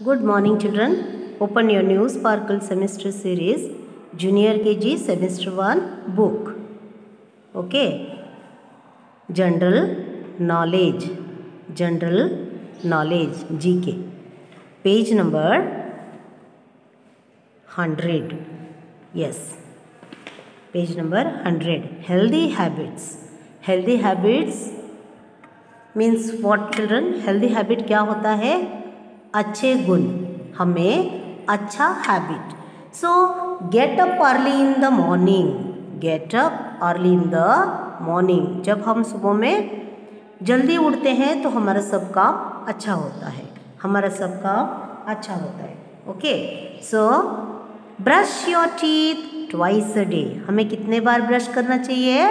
Good morning children open your new sparkle semester series junior K G semester one book okay general knowledge general knowledge G K page number hundred yes page number hundred healthy habits healthy habits means what children healthy habit क्या होता है? अच्छे गुण, हमें अच्छा habit so get up early in the morning get up early in the morning जब हम सुबह में जल्दी उठते हैं तो हमारा सब काम अच्छा होता है. हमारा सब काम अच्छा होता है. Okay so brush your teeth twice a day हमें कितने बार ब्रश करना चाहिए?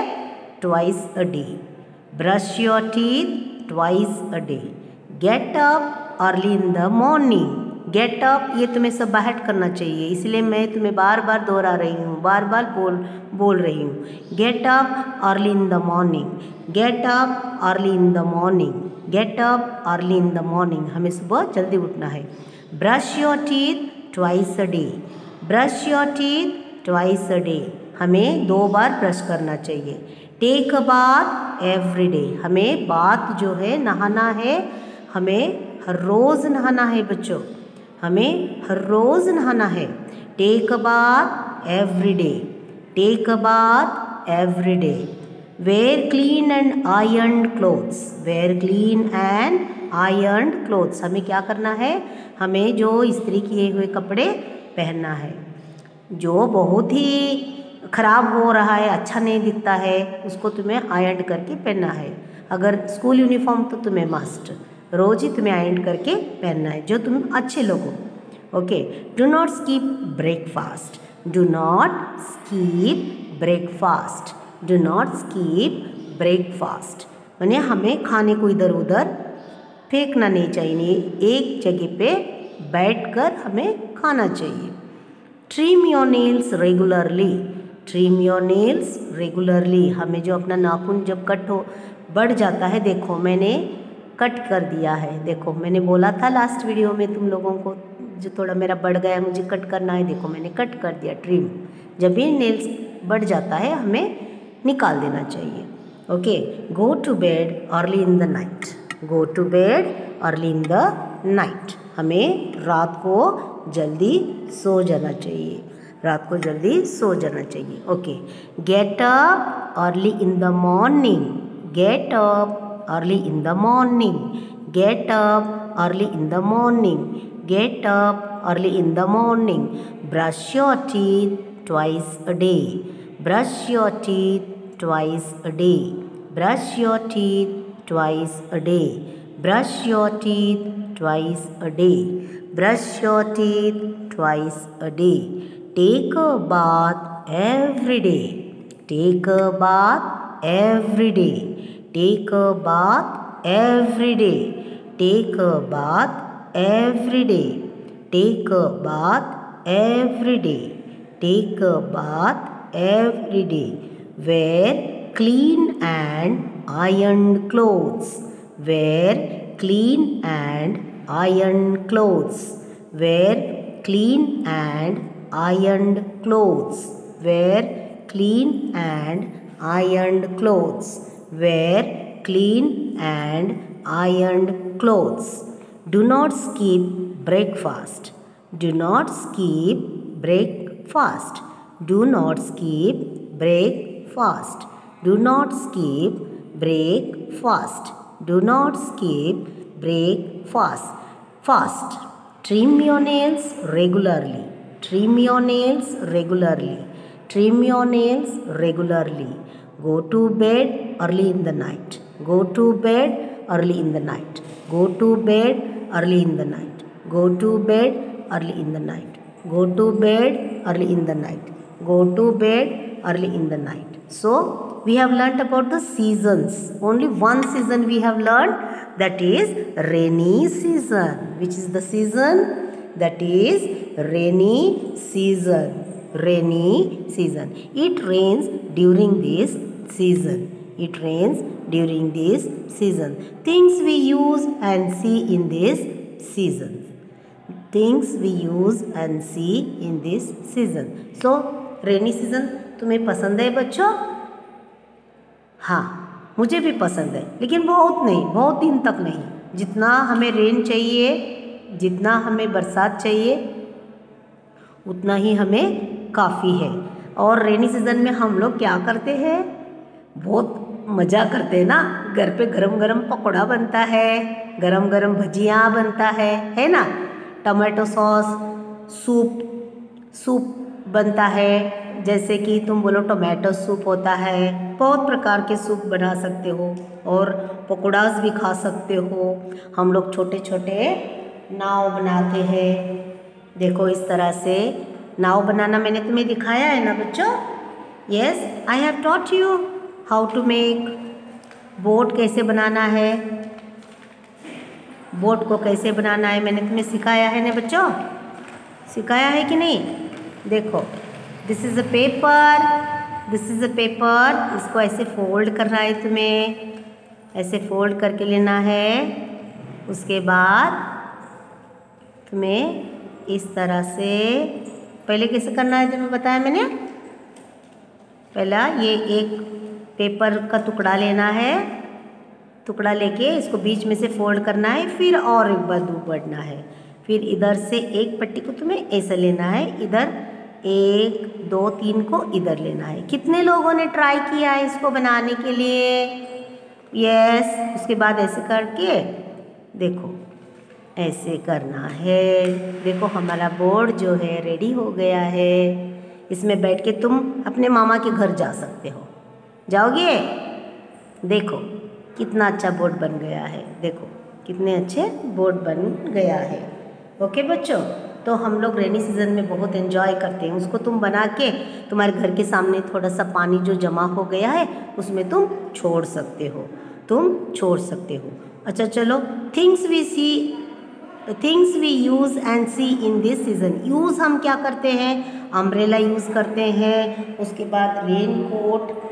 Twice a day brush your teeth twice a day get up early in the morning get up ये तुम्हें सब बाहर करना चाहिए। इसलिए मैं तुम्हें बार बार दोहरा रही हूँ बार बार बोल बोल रही हूँ। Get up early in the morning get up early in the morning get up early in the morning हमें सुबह जल्दी उठना है। Brush your teeth twice a day brush your teeth twice a day हमें दो बार ब्रश करना चाहिए। Take a bath every day हमें बात जो है, नहाना है, हमें हर रोज़ नहाना है बच्चों। हमें हर रोज़ नहाना है। Take a bath every day take a bath every day wear clean and iron clothes wear clean and iron clothes हमें क्या करना है? हमें जो इस्त्री किए हुए कपड़े पहनना है। जो बहुत ही ख़राब हो रहा है अच्छा नहीं दिखता है, उसको तुम्हें आयरन करके पहनना है। अगर स्कूल यूनिफॉर्म तो तुम्हें मस्ट रोज़ ही तुम्हें आयरन करके पहनना है, जो तुम अच्छे लोग हो। Okay do not skip breakfast do not skip breakfast do not skip breakfast मैंने हमें खाने को इधर उधर फेंकना नहीं चाहिए एक जगह पे बैठकर हमें खाना चाहिए। Trim your nails regularly trim your nails regularly हमें जो अपना नाखून जब कट हो, बढ़ जाता है, देखो मैंने कट कर दिया है। देखो, मैंने बोला था लास्ट वीडियो में तुम लोगों को जो थोड़ा मेरा बढ़ गया है, मुझे कट करना है, देखो मैंने कट कर दिया ट्रिम जब भी नेल्स बढ़ जाता है, हमें निकाल देना चाहिए। Okay go to bed early in the night go to bed early in the night हमें रात को जल्दी सो जाना चाहिए। रात को जल्दी सो जाना चाहिए। Okay get up early in the morning get up early in the morning. Get up early in the morning. Get up early in the morning. Brush your teeth twice a day. Brush your teeth twice a day. Brush your teeth twice a day. Brush your teeth twice a day. Brush your teeth twice a day. Take a bath every day. Take a bath every day take a bath every day. Take a bath every day. Take a bath every day. Take a bath every day. Wear clean and ironed clothes. Wear clean and ironed clothes. Wear clean and ironed clothes. Wear clean and ironed clothes wear clean and ironed clothes. Do not skip breakfast. Do not skip breakfast. Do not skip breakfast. Do not skip breakfast. Do not skip breakfast. Fast. Trim your nails regularly. Trim your nails regularly. Trim your nails regularly. Go to bed early in the night. Go to bed early in the night. Go to bed early in the night. Go to bed early in the night. Go to bed early in the night. Go to bed early in the night. So we have learnt about the seasons. Only one season we have learned that is rainy season. Which is the season? That is rainy season. Rainy season. It rains during this season it rains during this season. Things we use and see in this season. Things we use and see in this season so rainy season तुम्हें पसंद है बच्चों? हाँ मुझे भी पसंद है, लेकिन बहुत नहीं, बहुत दिन तक नहीं। जितना हमें रेन चाहिए, जितना हमें बरसात चाहिए, उतना ही हमें काफ़ी है। और रेनी सीज़न में हम लोग क्या करते हैं? बहुत मज़ा करते हैं ना? घर पे गरम गरम पकौड़ा बनता है गरम गरम भजिया बनता है है ना? टमाटो सॉस, सूप सूप बनता है। जैसे कि तुम बोलो टोमेटो सूप होता है, बहुत प्रकार के सूप बना सकते हो और पकौड़ास भी खा सकते हो। हम लोग छोटे छोटे नाव बनाते हैं। देखो इस तरह से नाव बनाना मैंने तुम्हें दिखाया है ना बच्चों? Yes I have taught you how to make boat कैसे बनाना है? बोट को कैसे बनाना है? मैंने तुम्हें सिखाया है ना बच्चों? सिखाया है कि नहीं? देखो this is a paper this is a paper इसको ऐसे फोल्ड करना है तुम्हें। ऐसे फोल्ड करके लेना है। उसके बाद तुम्हें इस तरह से, पहले कैसे करना है तुम्हें बताया मैंने? पहला ये एक पेपर का टुकड़ा लेना है, टुकड़ा लेके इसको बीच में से फोल्ड करना है, फिर और एक बार दूर बढ़ना है। फिर इधर से एक पट्टी को तुम्हें ऐसे लेना है, इधर एक, दो, तीन को इधर लेना है। कितने लोगों ने ट्राई किया है इसको बनाने के लिए? यस उसके बाद ऐसे करके देखो, ऐसे करना है। देखो, हमारा बोर्ड जो है रेडी हो गया है। इसमें बैठ के तुम अपने मामा के घर जा सकते हो। जाओगे? देखो, कितना अच्छा बोर्ड बन गया है। देखो, कितने अच्छे बोर्ड बन गया है। ओके बच्चों? तो हम लोग रेनी सीज़न में बहुत एंजॉय करते हैं। उसको तुम बना के तुम्हारे घर के सामने थोड़ा सा पानी जो जमा हो गया है, उसमें तुम छोड़ सकते हो। तुम छोड़ सकते हो। अच्छा चलो things we see things we use and see in this season use हम क्या करते हैं? अम्ब्रेला यूज़ करते हैं। उसके बाद rain coat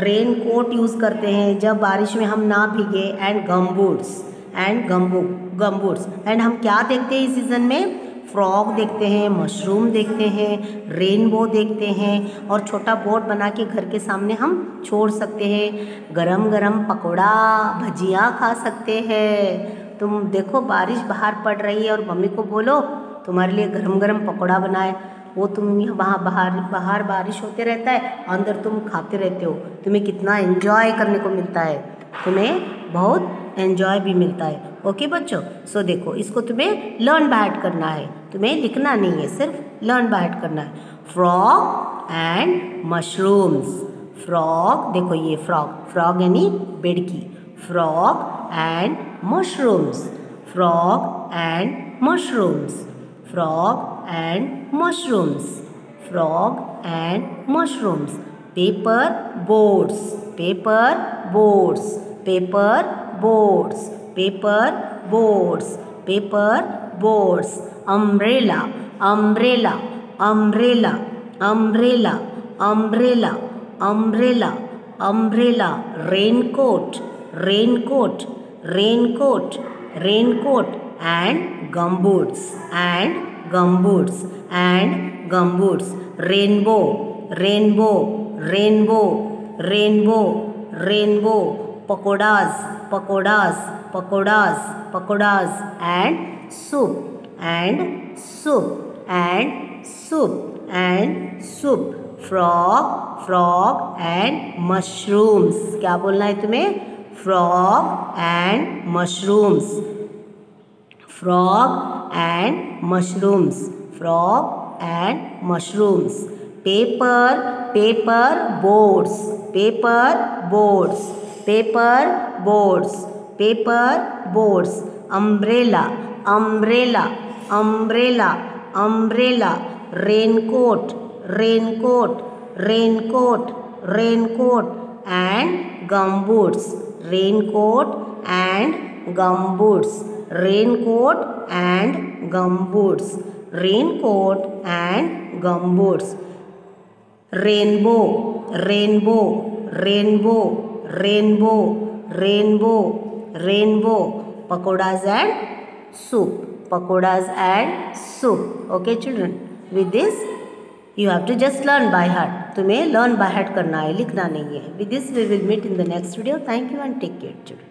rain coat use करते हैं, जब बारिश में हम ना भीगे and gum boots and gumboot gum boots and हम क्या देखते हैं इस सीज़न में? फ्रॉग देखते हैं मशरूम देखते हैं रेनबो देखते हैं, और छोटा बोट बना के घर के सामने हम छोड़ सकते हैं। गरम गरम पकौड़ा, भजिया खा सकते हैं। तुम देखो, बारिश बाहर पड़ रही है और मम्मी को बोलो, तुम्हारे लिए गरम गरम पकौड़ा बनाए। वो तुम वहाँ बाहर बाहर बारिश होते रहता है, अंदर तुम खाते रहते हो। तुम्हें कितना एंजॉय करने को मिलता है। तुम्हें बहुत एंजॉय भी मिलता है। ओके बच्चों? सो देखो, इसको तुम्हें लर्न बाइट करना है। तुम्हें लिखना नहीं है, सिर्फ़ लर्न बाइट करना है। फ्रॉग एंड मशरूम्स फ्रॉग देखो ये फ्रॉग फ्रॉग यानी बेड़की frog and mushrooms frog and mushrooms frog and mushrooms. Frog and mushrooms. Paper boards. Paper boards. Paper boards. Paper boards. Paper boards. Umbrella. Umbrella. Umbrella. Umbrella. Umbrella. Umbrella. Umbrella. Raincoat. Raincoat. Raincoat. Raincoat and gumboots and gumboots and gumboots rainbow rainbow rainbow rainbow rainbow pakodas pakodas pakodas pakodas and soup and soup and soup and soup frog frog and mushrooms क्या बोलना है तुम्हें frog and mushrooms frog and mushrooms. Frog and mushrooms. Paper paper boards. Paper boards. Paper boards. Paper boards. Umbrella umbrella umbrella umbrella. Raincoat raincoat raincoat raincoat and gumboots raincoat and gumboots raincoat and gumboots raincoat and gumboots rainbow rainbow rainbow rainbow rainbow rainbow pakodas and soup pakodas and soup okay children with this you have to just learn by heart तुम्हें learn by heart करना है लिखना नहीं है with this we will meet in the next video thank you and take care children